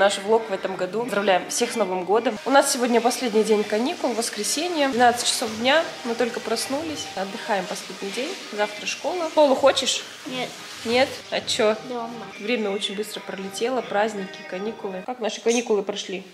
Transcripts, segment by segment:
наш влог в этом году. Поздравляем всех с Новым годом. У нас сегодня последний день каникул, воскресенье, 12 часов дня. Мы только проснулись, отдыхаем последний день. Завтра школа. Школу хочешь? Нет, Нет? А чё? дома. Время очень быстро пролетело, праздники, каникулы. Как наши каникулы прошли?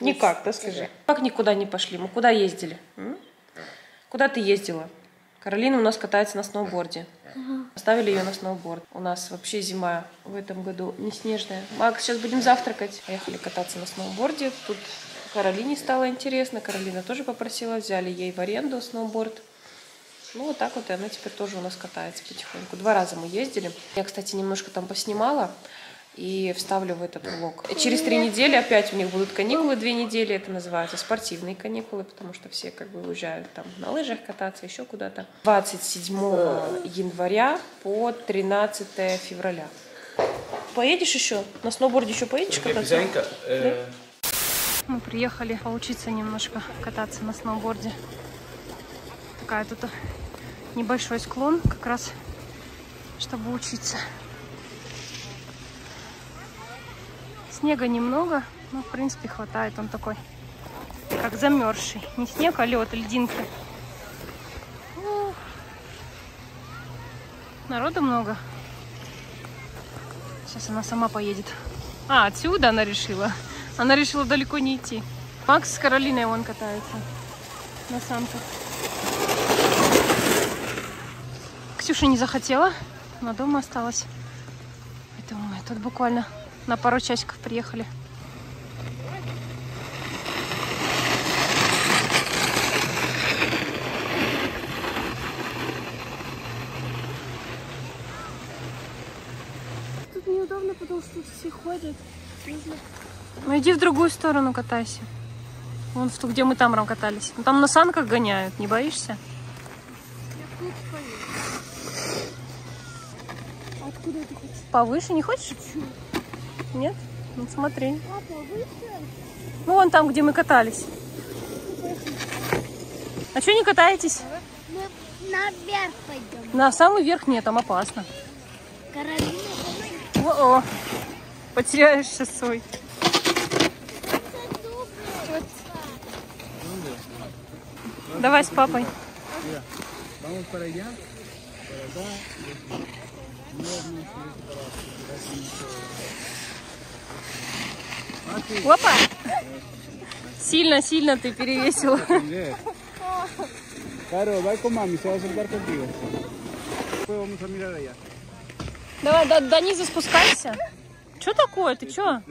Никак, да скажи. Как никуда не пошли? Мы куда ездили? м? Куда ты ездила? Каролина у нас катается на сноуборде. Оставили ее на сноуборд. У нас вообще зима в этом году не снежная. Макс, сейчас будем завтракать. Поехали кататься на сноуборде. Тут Каролине стало интересно. Каролина тоже попросила. Взяли ей в аренду сноуборд. Ну, вот так вот, и она теперь тоже у нас катается потихоньку. Два раза мы ездили. Я, кстати, немножко там поснимала и вставлю в этот влог. Через три недели опять у них будут каникулы, две недели. Это называется спортивные каникулы, потому что все как бы уезжают там на лыжах кататься, еще куда-то. 27 января по 13 февраля. Поедешь еще? На сноуборде еще поедешь кататься? Мы приехали поучиться немножко кататься на сноуборде. Такая тут небольшой склон, как раз чтобы учиться. Снега немного, но в принципе хватает. Он такой, как замерзший. Не снег, а лед, льдинки. Ух. Народу много. Сейчас она сама поедет. А, отсюда она решила. Она решила далеко не идти. Макс с Каролиной вон катается на санках. Ксюша не захотела, но дома осталась. Поэтому мы тут буквально на пару часиков приехали. Тут неудобно, потому что тут все ходят. Нужно... Ну иди в другую сторону катайся. Вон в ту, где мы там катались. Ну, там на санках гоняют, не боишься? Откуда ты хочешь? Повыше не хочешь? Нет? Ну смотри. Ну вон там, где мы катались. А что не катаетесь? Мы наверх пойдем. На самый верх нет, там опасно. О-о, потеряешь сейчас свой. Давай с папой. Опа! Сильно-сильно ты перевесила. aprender. Claro, va con mami, se va a sentar contigo. Después vamos a mirar allá. Давай до, до низа спускайся. Что такое? Ты что?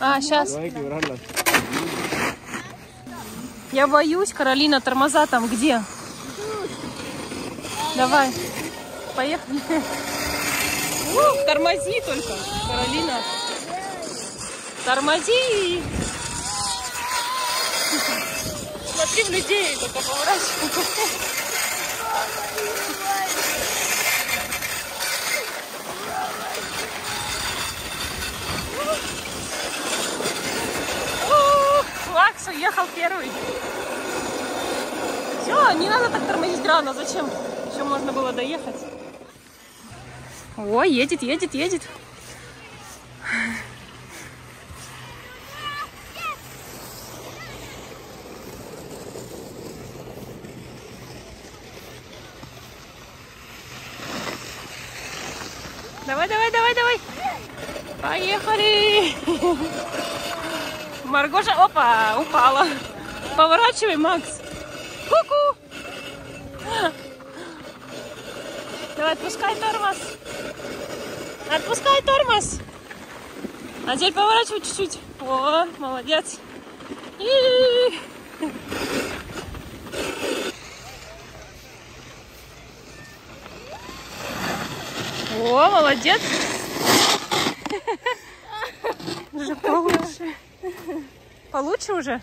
А, сейчас. Я боюсь, Каролина, тормоза там где? Давай. Поехали. У, тормози только, Каролина. Тормози. Смотри в людей, только поворачивай. Макс уехал первый. Все, не надо так тормозить рано. Зачем? Еще можно было доехать. О, едет, едет, едет. Давай, давай, давай, давай. Поехали. Маргоша, опа, упала. Поворачивай, Макс. Ку-ку. Давай, отпускай тормоз. Отпускай тормоз. А теперь поворачивай чуть-чуть. О, молодец. О, молодец. Уже получше. Получше уже?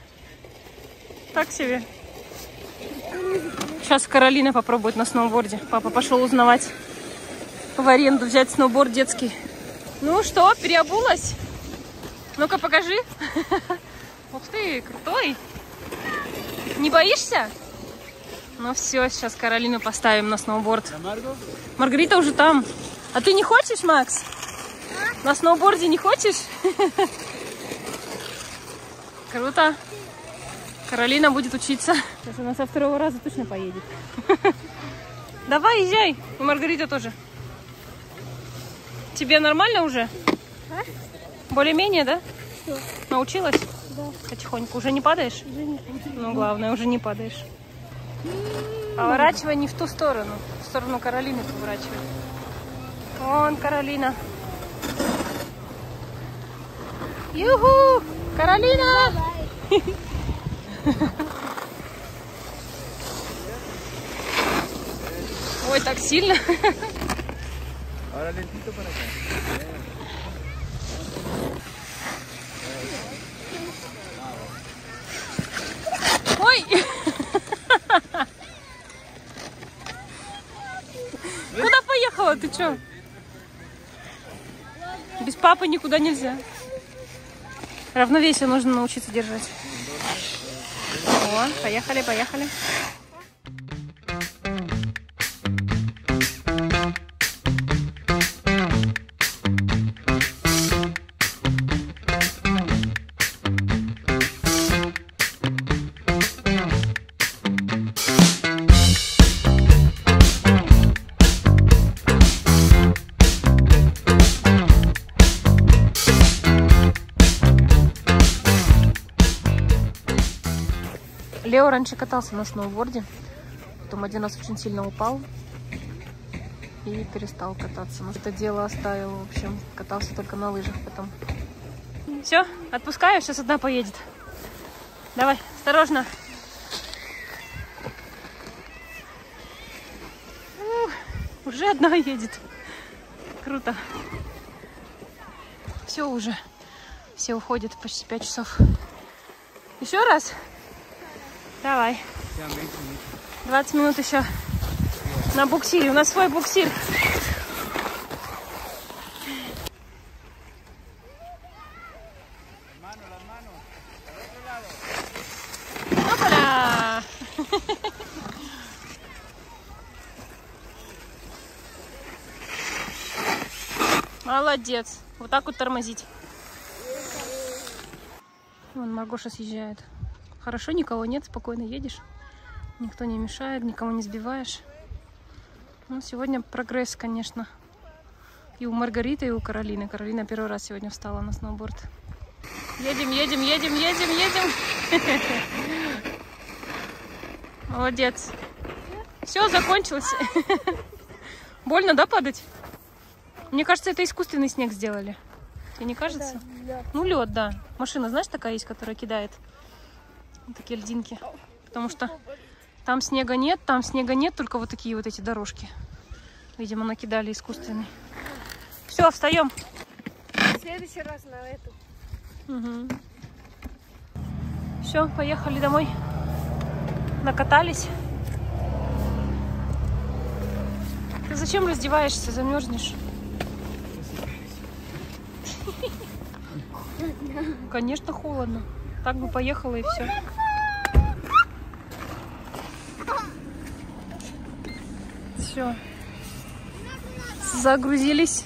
Так себе. Сейчас Каролина попробует на сноуборде. Папа пошел узнавать в аренду, взять сноуборд детский. Ну что, переобулась? Ну-ка покажи. Ух ты, крутой. Не боишься? Ну все, сейчас Каролину поставим на сноуборд. Маргарита уже там. А ты не хочешь, Макс? На сноуборде не хочешь? Круто. Каролина будет учиться. Сейчас она со второго раза точно поедет. Давай, езжай. И Маргарита тоже. Тебе нормально уже? Более-менее, да? Научилась? Да. Потихоньку. Уже не падаешь? Уже не Ну, главное, уже не падаешь. Поворачивай не в ту сторону. В сторону Каролины поворачивай. Вон Каролина. Юху! Каролина! Ой, так сильно. Ahora lentito para acá. Ой! Куда поехала? Ты чё? Без папы никуда нельзя. Равновесие нужно научиться держать. О, поехали, поехали. Лео раньше катался на сноуборде, потом один раз очень сильно упал и перестал кататься. Ну, это дело оставил, в общем, катался только на лыжах потом. Все, отпускаю, сейчас одна поедет. Давай, осторожно. Уже одна едет. Круто. Все уже. Все уходят почти 5 часов. Еще раз? Давай. 20 минут еще на буксире. У нас свой буксир. Опа-ля! Молодец. Вот так вот тормозить. Вон Маргоша съезжает. Хорошо, никого нет, спокойно едешь. Никто не мешает, никого не сбиваешь. Ну, сегодня прогресс, конечно. И у Маргариты, и у Каролины. Каролина первый раз сегодня встала на сноуборд. Едем, едем, едем, едем, едем. Молодец. Все, закончилось. Больно, да, падать? Мне кажется, это искусственный снег сделали. Тебе не кажется? Ну, лед, да. Машина, знаешь, такая есть, которая кидает вот такие льдинки. Потому что там снега нет, там снега нет, только вот такие вот эти дорожки. Видимо, накидали искусственный. Все, встаем. В следующий раз на эту. Угу. Все, поехали домой. Накатались. Ты зачем раздеваешься? Замерзнешь. Конечно, холодно. Так бы поехала и все. Все. Загрузились.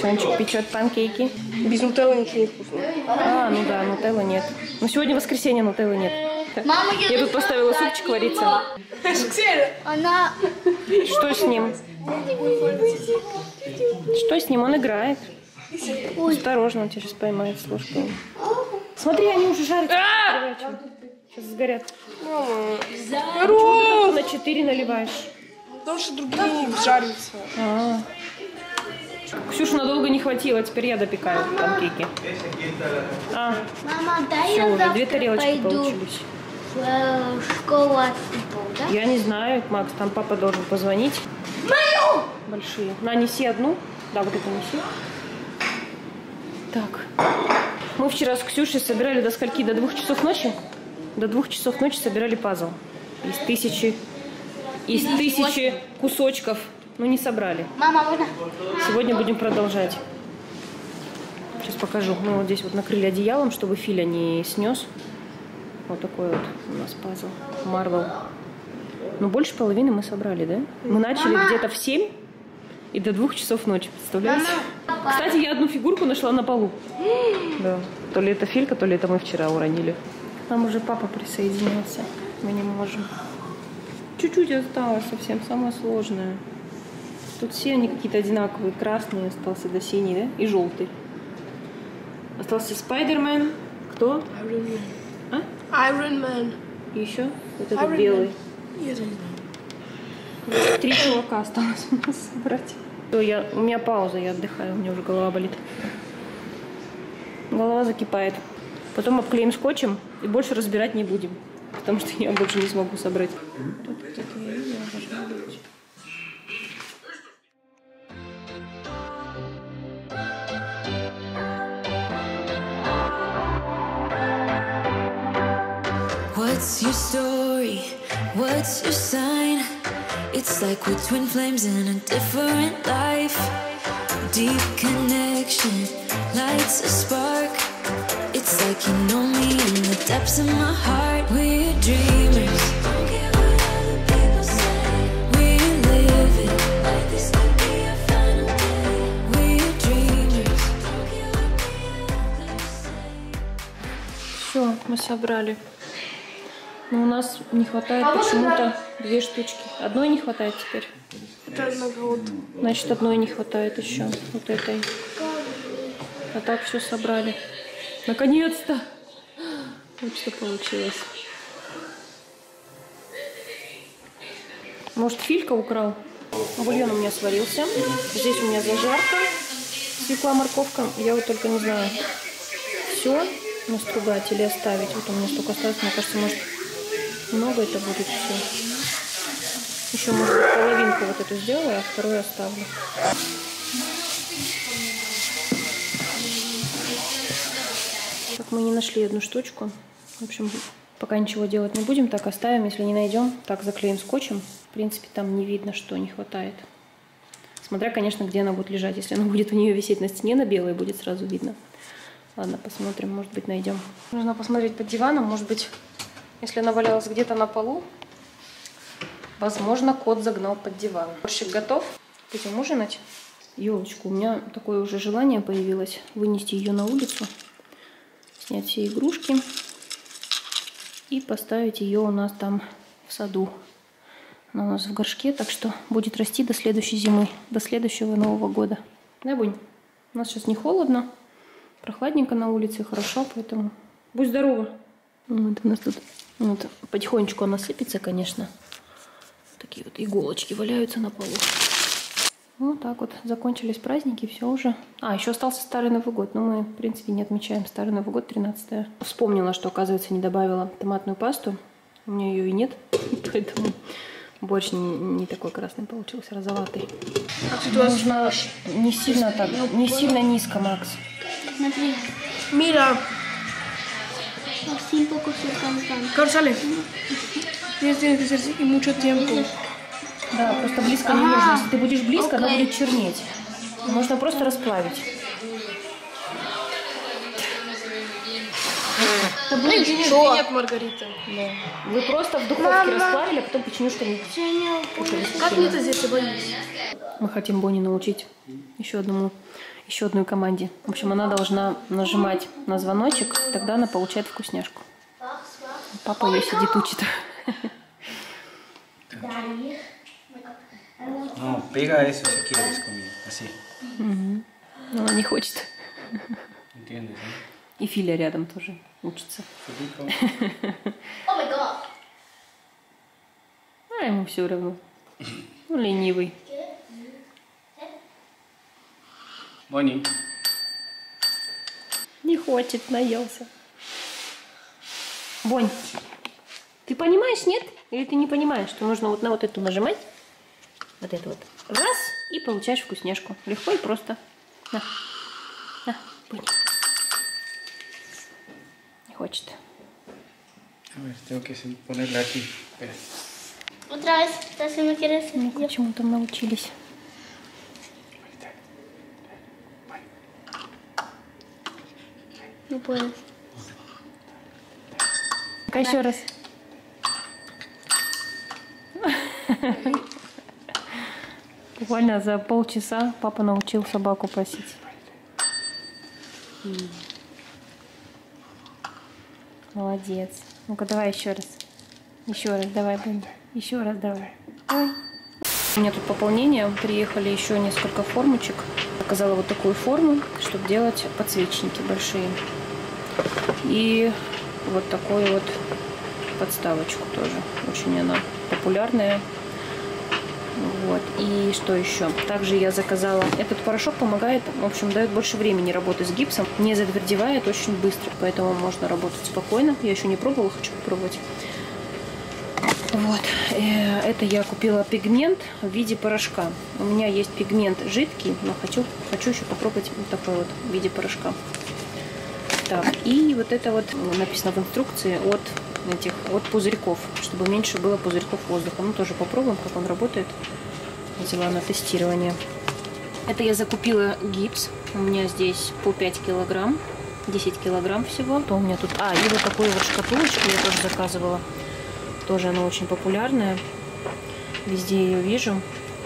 Санчик печет панкейки. Без нутеллы ничего не вкусно. А, ну да, нутеллы нет. Но сегодня воскресенье, нутеллы нет. Мама, Я тут поставила супчик вариться. Она... Что с ним? Что с ним? Он играет. Осторожно, он тебя сейчас поймает с ложкой. Смотри, они уже жарятся. Сейчас сгорят. Здорово! На 4 наливаешь. Потому что другие жарятся. А. Ксюша надолго не хватило, теперь я допекаю панкейки. А, Мама, дай все я уже, две тарелочки пойду получились. в э, школу от футбола, да? Я не знаю, Макс, там папа должен позвонить. Мою! Большие. На, неси одну. Да, вот эту неси. Так. Мы вчера с Ксюшей собирали до скольки? До двух часов ночи? До двух часов ночи собирали пазл. Из тысячи... Из тысячи кусочков. Ну, не собрали. Мама, можно? Сегодня будем продолжать. Сейчас покажу. Мы вот здесь вот накрыли одеялом, чтобы Филя не снес. Вот такой вот у нас пазл. Марвел. Ну, больше половины мы собрали, да? Мы начали где-то в 7 и до двух часов ночи, представляете? Кстати, я одну фигурку нашла на полу. Да. То ли это Филька, то ли это мы вчера уронили. Нам уже папа присоединился. Мы не можем. Чуть-чуть осталось совсем, самое сложное. Тут все они какие-то одинаковые. Красный остался до синий, да? И желтый. Остался Спайдермен. Кто? А? Iron Man. И еще вот этот Iron Man. белый. Я не знаю. Три чувака осталось у нас собрать. То я, у меня пауза, я отдыхаю, у меня уже голова болит. Голова закипает. Потом обклеим скотчем и больше разбирать не будем. Потому что я больше не смогу собрать. Тут. What's your story? What's your sign? It's like we're twin flames in a different life. Deep connection lights a spark. It's like you know me in the depths of my heart. We're dreamers. Don't care what other people say. We live it like this could be our final day. We're dreamers. Don't care what the others say. Все, мы собрали. Но у нас не хватает почему-то две штучки. Одной не хватает теперь. Значит, одной не хватает еще. Вот этой. А так все собрали. Наконец-то! Вот что получилось. Может, Филька украл? Бульон у меня сварился. Здесь у меня зажарка. Свекла, морковка. Я вот только не знаю, все настругать или оставить. Вот у меня столько осталось. Мне кажется, может, много это будет все. Еще, может половинку вот эту сделаю, а вторую оставлю. Так, мы не нашли одну штучку. В общем, пока ничего делать не будем, так оставим. Если не найдем, так заклеим скотчем. В принципе, там не видно, что не хватает. Смотря, конечно, где она будет лежать. Если она будет у нее висеть на стене на белой, будет сразу видно. Ладно, посмотрим, может быть, найдем. Нужно посмотреть под диваном, может быть, если она валялась где-то на полу, возможно, кот загнал под диван. Борщик готов. Будем ужинать. Елочку, у меня такое уже желание появилось вынести ее на улицу, снять все игрушки и поставить ее у нас там в саду. Она у нас в горшке, так что будет расти до следующей зимы, до следующего Нового года. Да, Бунь? У нас сейчас не холодно, прохладненько на улице, хорошо, поэтому будь здорова. Вот у нас тут вот, потихонечку она сыпется, конечно. Такие вот иголочки валяются на полу. Вот так вот закончились праздники, все уже. А, еще остался Старый Новый год, но мы, в принципе, не отмечаем Старый Новый год 13 Вспомнила, что, оказывается, не добавила томатную пасту. У меня ее и нет, поэтому борщ не, не такой красный получился, розоватый. Нужно не сильно так, не сильно низко, Макс. Смотри, un poco se cantan. Carsale. Tienes, que ser mucho tiempo. Да, просто близко не нужно. Если ты будешь близко, она будет чернеть. Можно просто расплавить. Что? Нет, Маргарита. Да. Вы просто в духовке расплавили, а потом печенюшками кушали. Как мне это здесь боюсь? Мы хотим Бонни научить еще одному, еще одной команде. В общем, она должна нажимать на звоночек, тогда она получает вкусняшку. Папа ее сидит учит. No, pega eso si quieres conmigo. Así. Но она не хочет. ¿Entiendes? И Филя рядом тоже учится. Oh. А ему все равно. Ну, ленивый. Bonnie. Не хочет, наелся. Бонь, ты понимаешь, нет? Или ты не понимаешь, что нужно вот на вот эту нажимать? Вот это вот. Раз, и получаешь вкусняшку. Легко и просто. На. На, Бонь. Не хочет. A ver, tengo que ponerla aquí. Espera. Otra vez, ¿estás si me quieres? Ну, почему там научились? Пока еще раз. Буквально за полчаса папа научил собаку просить. Молодец. Ну-ка, давай еще раз. Еще раз, давай, Бунь. Еще раз, давай. Ой. У меня тут пополнение. Приехали еще несколько формочек. Заказала вот такую форму, чтобы делать подсвечники большие. И вот такую вот подставочку тоже. Очень она популярная. Вот. И что еще? Также я заказала... Этот порошок помогает, в общем, дает больше времени работы с гипсом. Не затвердевает очень быстро, поэтому можно работать спокойно. Я еще не пробовала, хочу попробовать. Вот. Э, Это я купила пигмент в виде порошка. У меня есть пигмент жидкий, но хочу, хочу еще попробовать вот такой вот в виде порошка. Так, и вот это вот написано в инструкции от этих, от пузырьков, чтобы меньше было пузырьков воздуха. Ну, тоже попробуем, как он работает. Взяла на тестирование. Это я закупила гипс. У меня здесь по 5 килограмм. 10 килограмм всего. То у меня тут... А, и вот такую вот шкатулочку я тоже заказывала. Тоже она очень популярная. Везде ее вижу.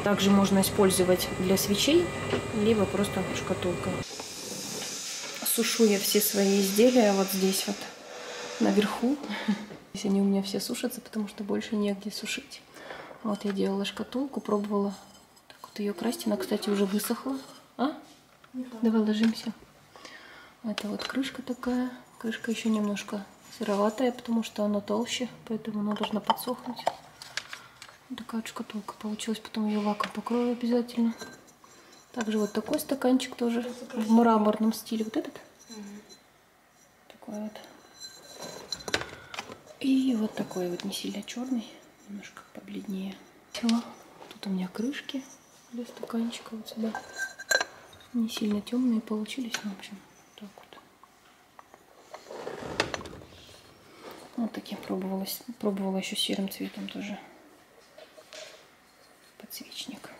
Также можно использовать для свечей, либо просто шкатулка. Сушу я все свои изделия вот здесь вот наверху. Здесь они у меня все сушатся, потому что больше негде сушить. Вот я делала шкатулку, пробовала так вот ее красть. Она, кстати, уже высохла. А? Давай ложимся. Это вот крышка такая. Крышка еще немножко сыроватая, потому что она толще, поэтому она должна подсохнуть. Вот такая вот шкатулка получилась. Потом ее лаком покрою обязательно. Также вот такой стаканчик тоже в мраморном стиле. Вот этот. Такой вот. И вот такой вот не сильно черный, немножко побледнее. Все. Тут у меня крышки для стаканчика вот сюда. Не сильно темные получились, но в общем так вот. Вот такие пробовала, пробовала еще серым цветом тоже подсвечник.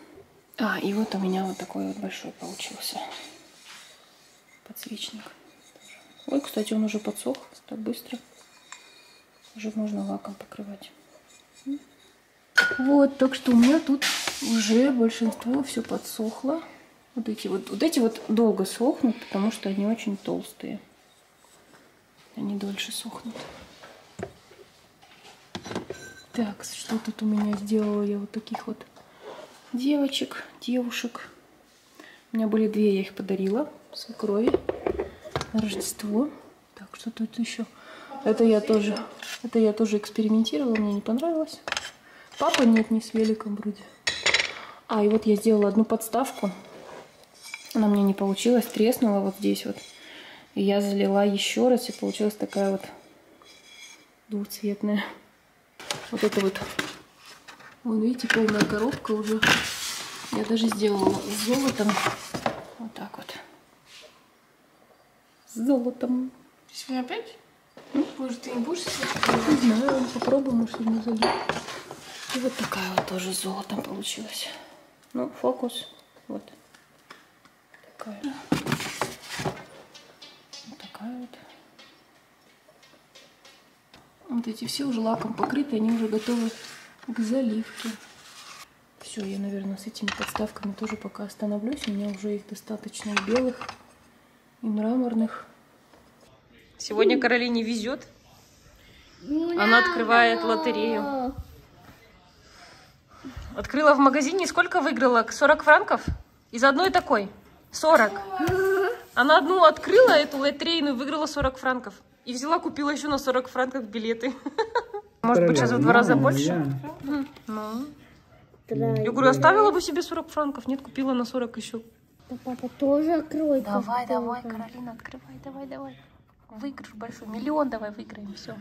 А, и вот у меня вот такой вот большой получился подсвечник. Ой, кстати, он уже подсох так быстро. Уже можно лаком покрывать. Вот, так что у меня тут уже большинство все подсохло. Вот эти вот, вот эти вот долго сохнут, потому что они очень толстые. Они дольше сохнут. Так, что тут у меня сделала я вот таких вот девочек, девушек. У меня были две, я их подарила свекрови на Рождество. Так, что тут еще? Это я тоже, это я тоже экспериментировала, мне не понравилось. Папа нет, не с великом вроде. А, и вот я сделала одну подставку. Она мне не получилась, треснула вот здесь вот. И я залила еще раз, и получилась такая вот двухцветная. Вот это вот. Вот видите, полная коробка уже. Я даже сделала с золотом. Вот так вот. С золотом. Сегодня опять? Может, ты не будешь Не знаю, попробуем, может, не залить. И вот такая вот тоже золотом получилась. Ну, фокус. Вот. Такая. Вот такая вот. Вот эти все уже лаком покрыты, они уже готовы к заливке. Все, я, наверное, с этими подставками тоже пока остановлюсь. У меня уже их достаточно белых, и мраморных. Сегодня Каролине везет. Она открывает лотерею. Открыла в магазине. Сколько выиграла? 40 франков? Из одной такой? 40. Она одну открыла, эту лотерейную, выиграла 40 франков. И взяла, купила еще на 40 франков билеты. Может быть, сейчас в два раза больше? Ну. Я говорю, оставила бы себе 40 франков. Нет, купила на 40 еще. Да папа тоже откроет. Давай, давай, Каролина, открывай, давай, давай. Выигрыш большой. Миллион давай выиграем, все.